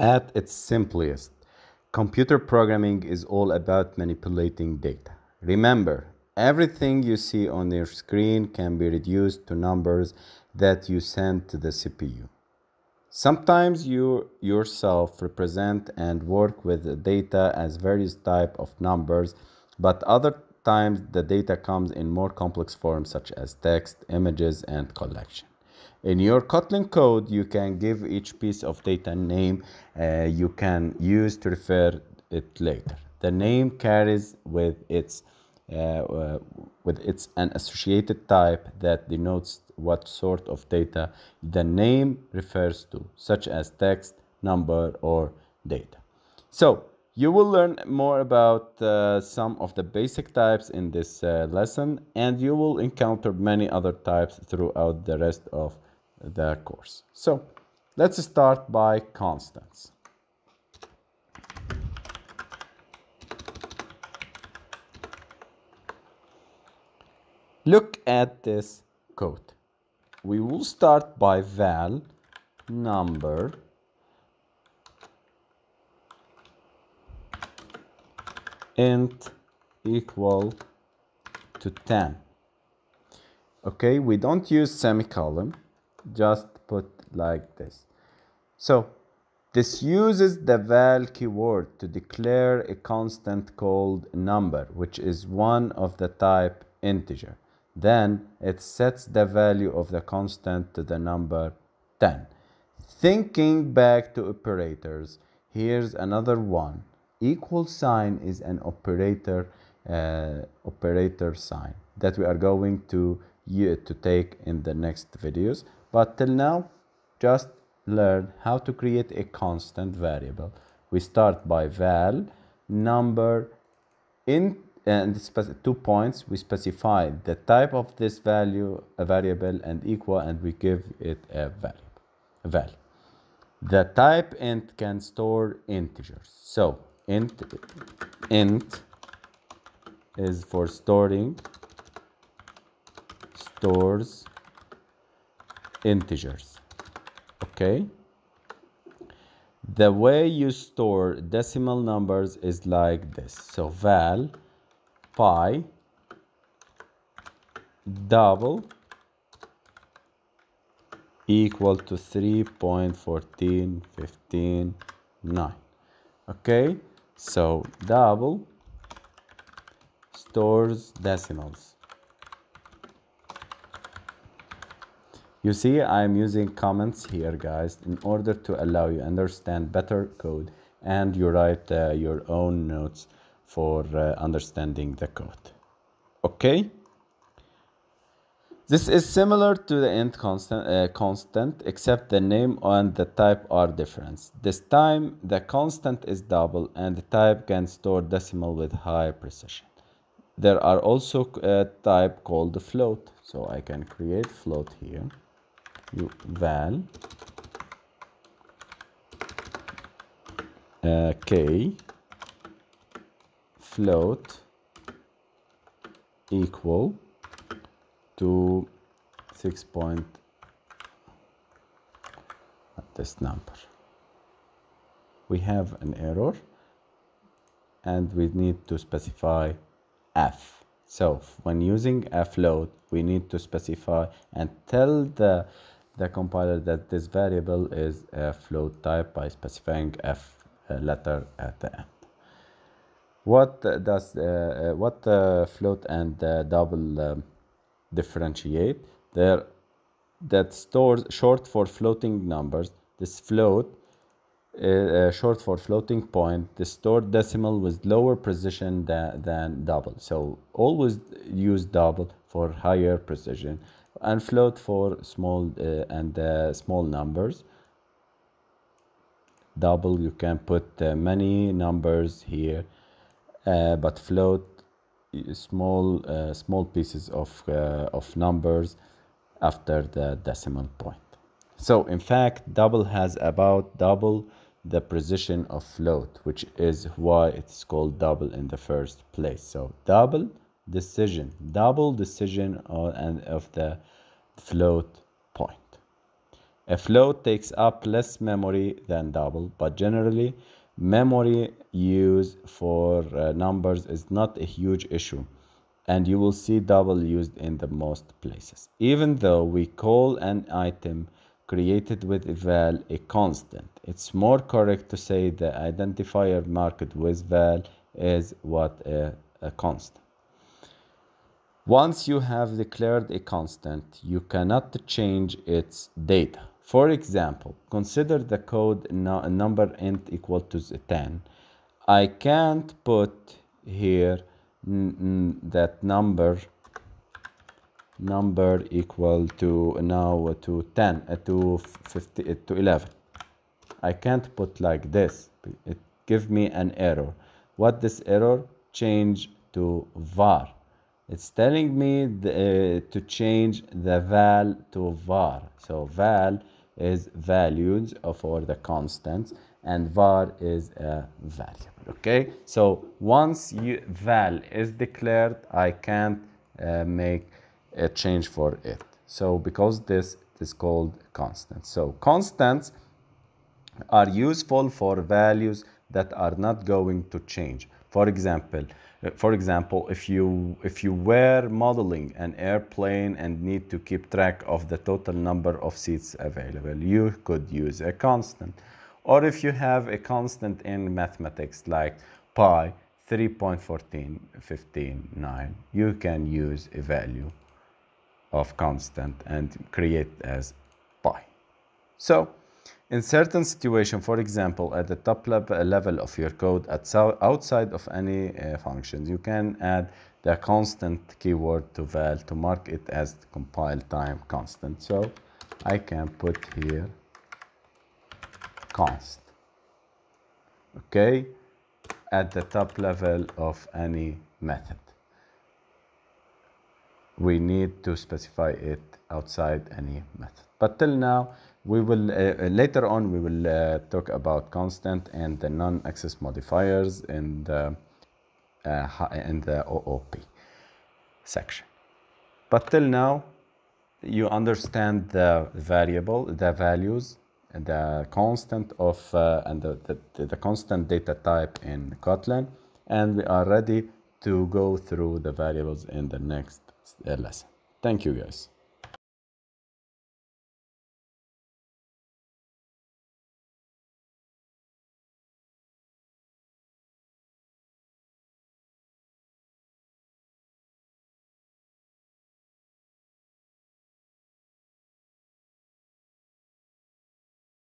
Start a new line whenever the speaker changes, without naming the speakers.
At its simplest, computer programming is all about manipulating data. Remember, everything you see on your screen can be reduced to numbers that you send to the CPU. Sometimes you yourself represent and work with the data as various type of numbers, but other times the data comes in more complex forms such as text, images, and collection. In your Kotlin code, you can give each piece of data a name uh, you can use to refer it later. The name carries with its uh, uh, with its an associated type that denotes what sort of data the name refers to, such as text, number, or data. So you will learn more about uh, some of the basic types in this uh, lesson, and you will encounter many other types throughout the rest of the course. So let's start by constants. Look at this code. We will start by val number int equal to 10 okay we don't use semicolon just put like this. So this uses the val keyword to declare a constant called number, which is one of the type integer. Then it sets the value of the constant to the number 10. Thinking back to operators, here's another one. Equal sign is an operator uh, operator sign that we are going to to take in the next videos. But till now, just learn how to create a constant variable. We start by val number in and two points. We specify the type of this value a variable and equal and we give it a value a val. The type int can store integers. So int int is for storing stores integers okay? The way you store decimal numbers is like this. So val pi double equal to 3.14159 okay? So double stores decimals You see, I'm using comments here, guys, in order to allow you understand better code and you write uh, your own notes for uh, understanding the code. Okay? This is similar to the int constant, uh, constant, except the name and the type are different. This time, the constant is double and the type can store decimal with high precision. There are also a type called float, so I can create float here val uh, k float equal to 6 point this number. We have an error and we need to specify f. So when using a float we need to specify and tell the the compiler that this variable is a float type by specifying f letter at the end. What does uh, uh what uh, float and uh, double um, differentiate? There that stores short for floating numbers. This float uh, short for floating point, the stored decimal with lower precision than, than double. So always use double for higher precision and float for small uh, and uh, small numbers. Double you can put uh, many numbers here but float small small pieces of of numbers after the decimal point. So in fact double has about double the precision of float which is why it's called double in the first place. So double decision double decision and of the float point A float takes up less memory than double, but generally, memory use for uh, numbers is not a huge issue, and you will see double used in the most places. Even though we call an item created with val a constant, it's more correct to say the identifier marked with val is what a, a constant. Once you have declared a constant, you cannot change its data. For example, consider the code no, number int equal to 10. I can't put here that number number equal to now to 10 uh, to 50 uh, to 11 i can't put like this. It give me an error. What this error? Change to var it's telling me the, uh, to change the val to var. So val is values for the constants and var is a variable okay? So once you val is declared i can't uh, make a change for it. So because this is called constant so constants are useful for values that are not going to change. For example Uh, for example if you if you were modeling an airplane and need to keep track of the total number of seats available you could use a constant. Or if you have a constant in mathematics like pi 3.1459 you can use a value of constant and create as pi. So in certain situation, for example, at the top level of your code, at outside of any uh, functions, you can add the constant keyword to val to mark it as compile time constant. So I can put here const. Okay, at the top level of any method. We need to specify it outside any method. But till now, we will uh, uh, later on we will uh, talk about constant and the non-access modifiers in the uh, in the OOP section. But till now, you understand the variable, the values, the constant of uh, and the, the, the constant data type in Kotlin, and we are ready to go through the variables in the next uh, lesson. Thank you, guys.